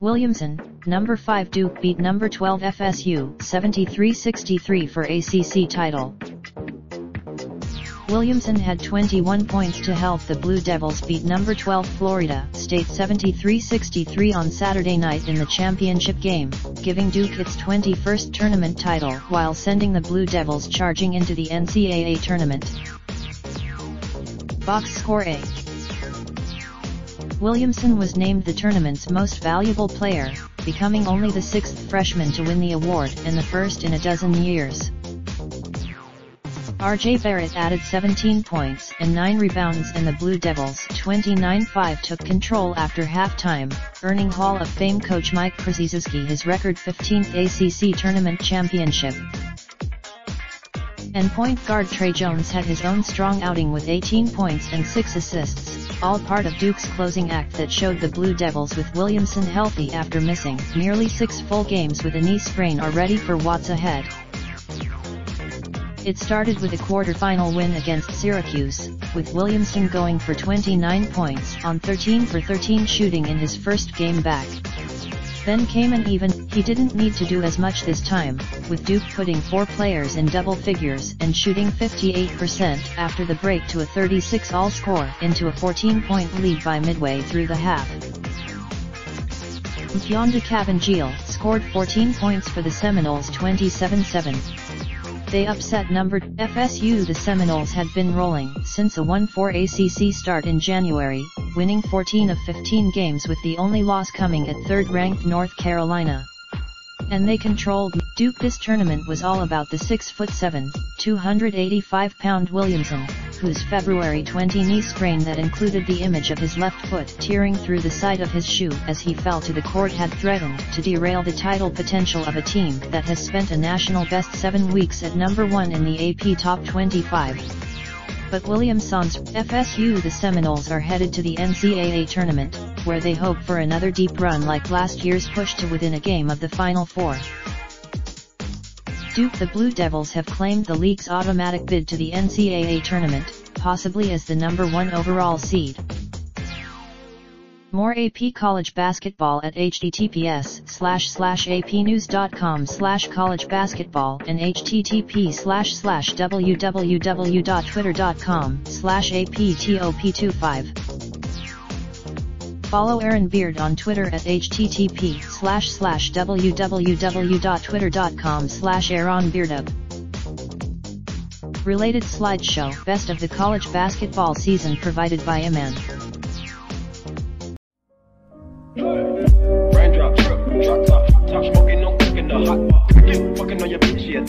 Williamson, number 5 Duke beat number 12 FSU 73-63 for ACC title. Williamson had 21 points to help the Blue Devils beat number 12 Florida State 73-63 on Saturday night in the championship game, giving Duke its 21st tournament title while sending the Blue Devils charging into the NCAA tournament. Box score A Williamson was named the tournament's most valuable player, becoming only the sixth freshman to win the award and the first in a dozen years. RJ Barrett added 17 points and 9 rebounds and the Blue Devils 29-5 took control after halftime, earning Hall of Fame coach Mike Krzyzewski his record 15th ACC tournament championship. And point guard Tre Jones had his own strong outing with 18 points and 6 assists, all part of Duke's closing act that showed the Blue Devils with Williamson healthy after missing nearly six full games with a knee sprain are ready for what's ahead. It started with a quarterfinal win against Syracuse, with Williamson going for 29 points on 13 for 13 shooting in his first game back. Then came an even, he didn't need to do as much this time, with Duke putting four players in double figures and shooting 58% after the break to a 36 all score into a 14-point lead by midway through the half. Mfiondu Kabengele scored 14 points for the Seminoles 27-7 they upset numbered FSU. The Seminoles had been rolling since a 1-4 ACC start in January, winning 14 of 15 games with the only loss coming at third-ranked North Carolina. And they controlled Duke. This tournament was all about the 6'7", 285-pound Williamson, whose February 20 knee sprain that included the image of his left foot tearing through the side of his shoe as he fell to the court had threatened to derail the title potential of a team that has spent a national best seven weeks at number one in the AP Top 25. But Williamson's FSU the Seminoles are headed to the NCAA tournament, where they hope for another deep run like last year's push to within a game of the Final Four. Duke the Blue Devils have claimed the league's automatic bid to the NCAA tournament, possibly as the number one overall seed. More AP College Basketball at https slash slash apnews.com slash college basketball and http slash slash www.twitter.com slash aptop25. Follow Aaron Beard on Twitter at http slash slash www.twitter.com slash aaronbeardap. Related slideshow Best of the College Basketball Season provided by Iman. Raindrop, drop top, top smoking, no cooking the hot. Fucking on your bitch, yeah.